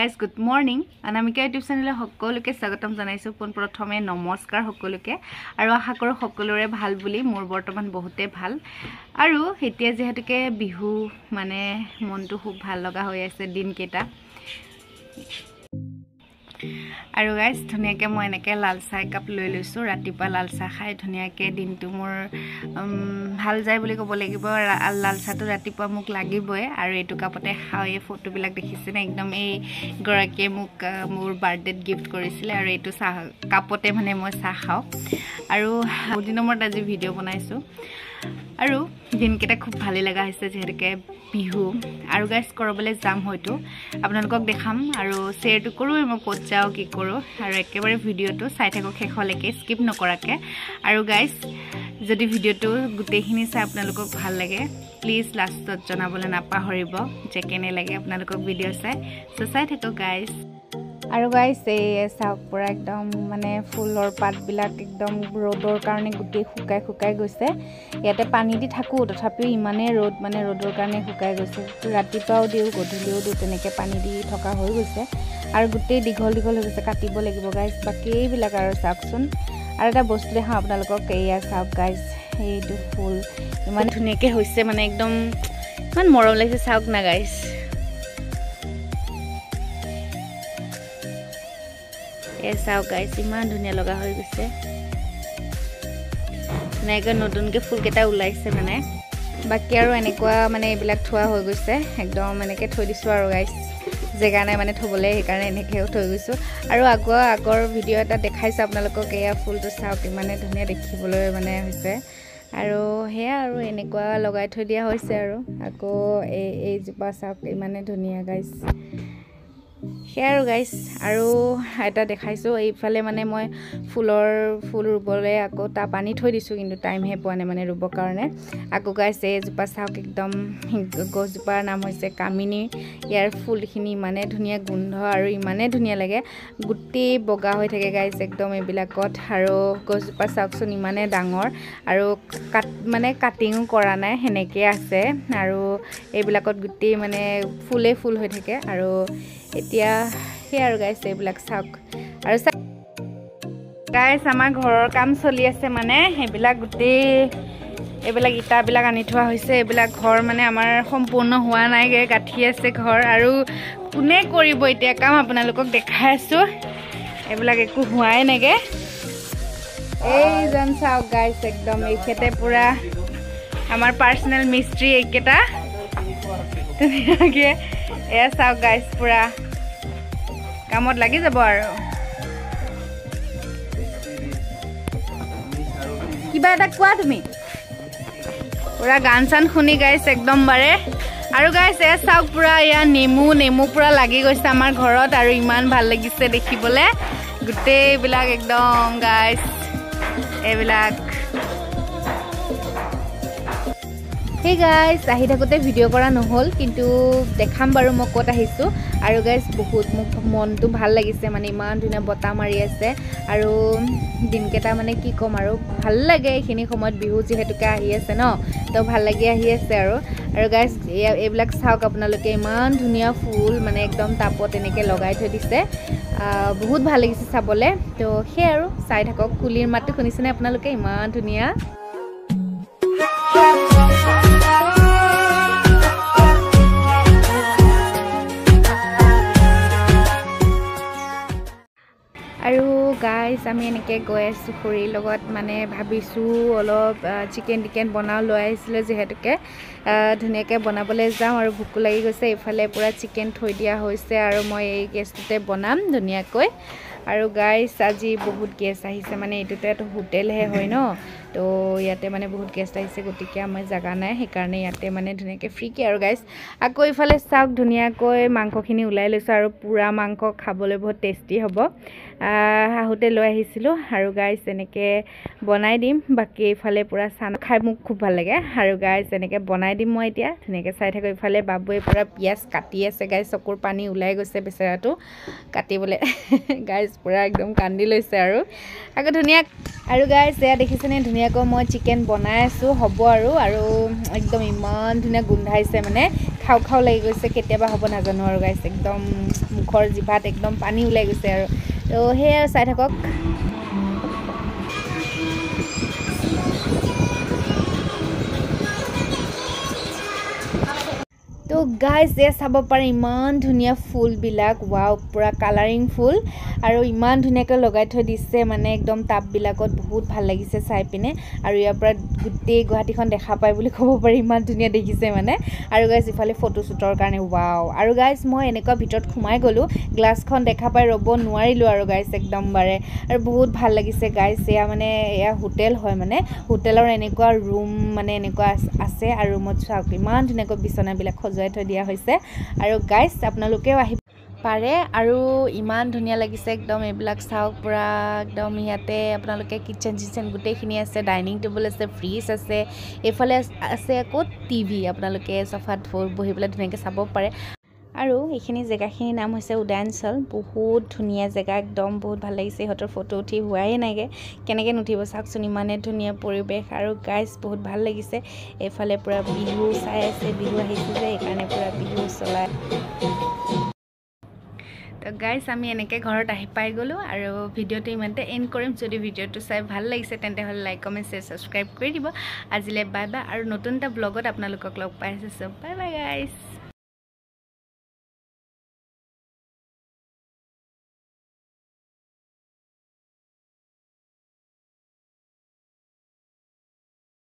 Guys good morning Anamika YouTube চেনেললৈ সকলোকে স্বাগতম জনাইছোঁ। পোনপ্ৰথমে নমস্কাৰ সকলোকে। আৰু আশা কৰোঁ সকলোৰে ভাল বুলি মোৰ বৰ্তমান বহুতে ভাল। আৰু এতিয়া যিহেতুকে বিহু মানে মনটো খুব ভাল লগা হৈ আছে দিনকেইটা। আৰু গাইজ ধুনীয়াকৈ মই এনেকৈ লাল চাহ একাপ লৈ লৈছোঁ। ৰাতিপুৱা লাল চাহ খাই ধুনীয়াকৈ দিনটো মোৰ ভাল যায় বুলি ক'ব লাগিব। লাল চাহটো ৰাতিপুৱা মোক লাগিবই আৰু এইটো কাপতে খাওঁ। এই ফটোবিলাক দেখিছেনে? একদম এইগৰাকীয়ে মোক মোৰ বাৰ্থডেত গিফ্ট কৰিছিলে আৰু এইটো চাহ কাপতে মানে মই চাহ খাওঁ। আৰু বহুত দিনৰ মূৰত আজি ভিডিঅ' বনাইছোঁ। আৰু দিনকেইটা খুব ভালেই লগা হৈছে যিহেতুকে বিহু। আৰু গাইজ ক'ৰবালৈ যাম হয়তো। আপোনালোকক দেখাম আৰু শ্বেয়াৰটো কৰোঁৱেই মই ক'ত যাওঁ কি কৰোঁ। আৰু একেবাৰে ভিডিঅ'টো চাই থাকক শেষলৈকে স্কিপ নকৰাকৈ। আৰু গাইজ যদি ভিডিঅ'টো গোটেইখিনি চাই আপোনালোকক ভাল লাগে প্লিজ লাষ্টত জনাবলৈ নাপাহৰিব যে কেনে লাগে আপোনালোকক ভিডিঅ' চাই। চ' চাই থাকক গাইজ আৰু গাইছ এই চাওক পূৰা একদম মানে ফুলৰ পাতবিলাক একদম ৰ'দৰ কাৰণে গোটেই শুকাই শুকাই গৈছে। ইয়াতে পানী দি থাকোঁ তথাপিও ইমানেই ৰ'দ মানে ৰ'দৰ কাৰণে শুকাই গৈছে। ৰাতিপুৱাও দিওঁ গধূলিও দিওঁ তেনেকৈ পানী দি থকা হৈ গৈছে। আৰু গোটেই দীঘল দীঘল হৈ গৈছে কাটিব লাগিব গাইজ বাকী এইবিলাক আৰু চাওকচোন। আৰু এটা বস্তু দেখাওঁ আপোনালোকক এয়া চাওক গাইজ এইটো ফুল। ইমান ধুনীয়াকৈ হৈছে মানে একদম ইমান মৰম লাগিছে চাওক না গাইজ চাওক গাইছ ইমান ধুনীয়া লগা হৈ গৈছে। এনেকৈ নতুনকৈ ফুলকেইটা ওলাইছে মানে। বাকী আৰু এনেকুৱা মানে এইবিলাক থোৱা হৈ গৈছে। একদম এনেকৈ থৈ দিছোঁ আৰু গাইছ জেগা নাই মানে থ'বলৈ সেইকাৰণে এনেকৈও থৈ গৈছোঁ। আৰু আগৰ আগৰ ভিডিঅ' এটা দেখাইছোঁ আপোনালোকক এয়া ফুলটো চাওক ইমানে ধুনীয়া দেখিবলৈ মানে হৈছে। আৰু সেয়া আৰু এনেকুৱা লগাই থৈ দিয়া হৈছে আৰু। আকৌ এই এইজোপা চাওক ইমানে ধুনীয়া গাইছ সেয়া আৰু গাইছ আৰু এটা দেখাইছোঁ এইফালে মানে মই ফুলৰ ফুল ৰুবলৈ আকৌ তাপ আনি থৈ দিছোঁ কিন্তু টাইমহে পোৱা নাই মানে ৰুবৰ কাৰণে। আকৌ গাইছ এইজোপা চাওক একদম গছজোপাৰ নাম হৈছে কামিনী। ইয়াৰ ফুলখিনি ইমানে ধুনীয়া গোন্ধ আৰু ইমানে ধুনীয়া লাগে। গোটেই বগা হৈ থাকে গাইছ একদম এইবিলাকত। আৰু গছজোপা চাওকচোন ইমানে ডাঙৰ। আৰু কাট মানে কাটিঙো কৰা নাই সেনেকৈ আছে। আৰু এইবিলাকত গোটেই মানে ফুলেই ফুল হৈ থাকে। আৰু এতিয়া সেই আৰু গাইছ এইবিলাক চাওক। আৰু গাইছ আমাৰ ঘৰৰ কাম চলি আছে মানে সেইবিলাক গোটেই এইবিলাক ইটাবিলাক আনি থোৱা হৈছে। এইবিলাক ঘৰ মানে আমাৰ সম্পূৰ্ণ হোৱা নাইগৈ গাঁঠি আছে ঘৰ। আৰু কোনে কৰিব এতিয়া কাম? আপোনালোকক দেখাই আছোঁ। এইবিলাক একো হোৱাই নাইগৈ এইজন চাওক গাইছ একদম এইখেতে পূৰা আমাৰ পাৰ্চনেল মিস্ত্ৰী এইকেইটা। ধুনীয়াকৈ এয়া চাওক গাইছ পূৰা কামত লাগি যাব আৰু। কিবা এটা কোৱা তুমি? পূৰা গান চান শুনি গাইছ একদম বাৰে। আৰু গাইছ এয়া চাওক পূৰা এয়া নেমু নেমু পূৰা লাগি গৈছে আমাৰ ঘৰত আৰু ইমান ভাল লাগিছে দেখিবলৈ। গোটেইবিলাক একদম গাইছ এইবিলাক সেই গাইজ আহি থাকোঁতে ভিডিঅ' কৰা নহ'ল কিন্তু দেখাম বাৰু মই ক'ত আহিছোঁ। আৰু গাইজ বহুত মোক মনটো ভাল লাগিছে মানে ইমান ধুনীয়া বতাহ মাৰি আছে। আৰু দিনকেইটা মানে কি ক'ম আৰু ভাল লাগে এইখিনি সময়ত বিহু যিহেতুকে আহি আছে ন তো ভাল লাগি আহি আছে আৰু। আৰু গাইজ এইবিলাক চাওক আপোনালোকে ইমান ধুনীয়া ফুল মানে একদম টাপত এনেকৈ লগাই থৈ দিছে। বহুত ভাল লাগিছে চাবলৈ। তো সেয়াই আৰু চাই থাকক কুলিৰ মাতটো শুনিছেনে আপোনালোকে? ইমান ধুনীয়া। আৰু গাইজ আমি এনেকৈ গৈ আছোঁ খুৰীৰ লগত। মানে ভাবিছোঁ অলপ চিকেন টিকেন বনাওঁ লৈ আহিছিলে যিহেতুকে। ধুনীয়াকৈ বনাবলৈ যাওঁ আৰু ভোকো লাগি গৈছে। এইফালে পূৰা চিকেন থৈ দিয়া হৈছে আৰু মই এই গেছটোতে বনাম ধুনীয়াকৈ। আৰু গাইজ আজি বহুত গেছ আহিছে। মানে এইটোতো হোটেলহে হয় ন? তো ইয়াতে মানে বহুত গেষ্ট আহিছে। গতিকে আমাৰ জেগা নাই সেইকাৰণে ইয়াতে মানে ধুনীয়াকৈ ফ্ৰীকৈ আৰু গাইজ আকৌ ইফালে চাওক ধুনীয়াকৈ মাংসখিনি ওলাই লৈছোঁ আৰু পূৰা মাংস খাবলৈ বহুত টেষ্টি হ'ব। আহোঁতে লৈ আহিছিলোঁ। আৰু গাইজ এনেকৈ বনাই দিম। বাকী এইফালে পূৰা চানা খাই মোক খুব ভাল লাগে। আৰু গাইজ এনেকৈ বনাই দিম মই এতিয়া। ধুনীয়াকৈ চাই থাকোঁ ইফালে বাবুৱে পূৰা পিঁয়াজ কাটি আছে গাইজ চকুৰ পানী ওলাই গৈছে বেচেৰাটো। কাটিবলৈ। গাইজ পূৰা একদম কান্দি লৈছে আৰু। আকৌ ধুনীয়া আৰু গাইজ এয়া দেখিছেনে? ধুনীয়াকৈ মই চিকেন বনাই আছোঁ হ'ব আৰু। আৰু একদম ইমান ধুনীয়া গোন্ধাইছে মানে। খাওঁ খাওঁ লাগি গৈছে। কেতিয়াবা হ'ব নাজানো আৰু গাইজ একদম মুখৰ জিভাত একদম পানী ওলাই গৈছে আৰু। তো সেয়া চাই থাকক। গাইজ এয়া চাব পাৰে ইমান ধুনীয়া ফুলবিলাক ৱাও পূৰা কালাৰিং ফুল। আৰু ইমান ধুনীয়াকৈ লগাই থৈ দিছে মানে একদম টাববিলাকত বহুত ভাল লাগিছে চাই পিনে। আৰু ইয়াৰ পৰা গোটেই গুৱাহাটীখন দেখা পায় বুলি ক'ব পাৰি ইমান ধুনীয়া দেখিছে মানে। আৰু গাইজ ইফালে ফটোশ্বুটৰ কাৰণে ৱাও আৰু গাইজ মই এনেকুৱা ভিতৰত সোমাই গ'লোঁ গ্লাছখন দেখা পাই ৰ'ব নোৱাৰিলোঁ আৰু গাইজ একদমবাৰে আৰু বহুত ভাল লাগিছে গাইজ এয়া মানে এয়া হোটেল হয় মানে। হোটেলৰ এনেকুৱা ৰুম মানে এনেকুৱা আছে আৰু ৰুমত চাওক ইমান ধুনীয়াকৈ বিচনাবিলাক সজোৱাই থৈ দিয়া হৈছে। আৰু গাইজ আপোনালোকেও আহি পাৰে আৰু ইমান ধুনীয়া লাগিছে একদম এইবিলাক চাওক পূৰা একদম ইয়াতে আপোনালোকে কিটচেন চিটচেন গোটেইখিনি আছে ডাইনিং টেবুল আছে ফ্ৰিজ আছে এইফালে আছে আকৌ টিভি আপোনালোকে চফাত বহি পেলাই ধুনীয়াকৈ চাব পাৰে। আৰু এইখিনি জেগাখিনিৰ নাম হৈছে উদয়ঞ্চল। বহুত ধুনীয়া জেগা একদম বহুত ভাল লাগিছে। ইহঁতৰ ফটো উঠি হোৱাই নাইগৈ। কেনেকৈ নুঠিব চাওকচোন ইমানে ধুনীয়া পৰিৱেশ আৰু গাইজ বহুত ভাল লাগিছে। এইফালে পূৰা বিহু চাই আছে বিহু আহিছে যে সেইকাৰণে পূৰা বিহু চলাই তো গাইজ আমি এনেকৈ ঘৰত আহি পাই গ'লোঁ আৰু ভিডিঅ'টো ইমানতে এণ্ড কৰিম। যদি ভিডিঅ'টো চাই ভাল লাগিছে তেন্তে হ'লে লাইক কমেণ্ট শ্বেয়াৰ ছাবস্ক্ৰাইব কৰি দিব। আজিলৈ বাই বাই আৰু নতুন এটা ব্লগত আপোনালোকক লগ পাই আছোঁ। Bye bye guys